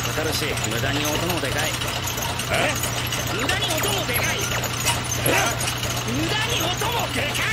もかかるし無駄に音もでかい。え？無駄に音もでかい。え？無駄に音もでかい。